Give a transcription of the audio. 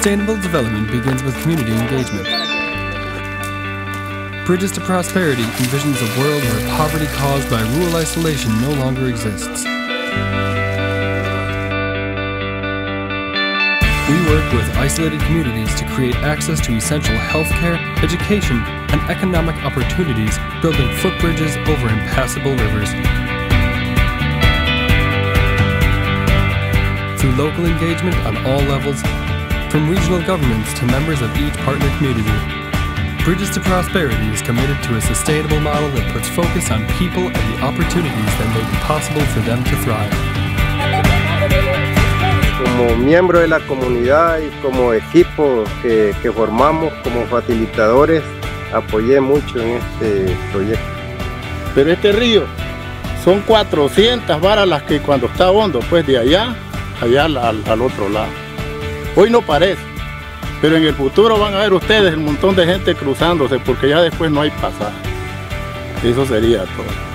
Sustainable development begins with community engagement. Bridges to Prosperity envisions a world where poverty caused by rural isolation no longer exists. We work with isolated communities to create access to essential healthcare, education, and economic opportunities, building footbridges over impassable rivers. Through local engagement on all levels, from regional governments to members of each partner community, Bridges to Prosperity is committed to a sustainable model that puts focus on people and the opportunities that make it possible for them to thrive. como miembro de la comunidad y como equipo que, que, formamos como facilitadores, apoyé mucho en este proyecto. Pero este río son 400 varas las que cuando está hondo, pues de allá, allá al, al otro lado. Hoy no parece, pero en el futuro van a ver ustedes un montón de gente cruzándose porque ya después no hay pasaje. Eso sería todo.